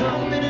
show menino.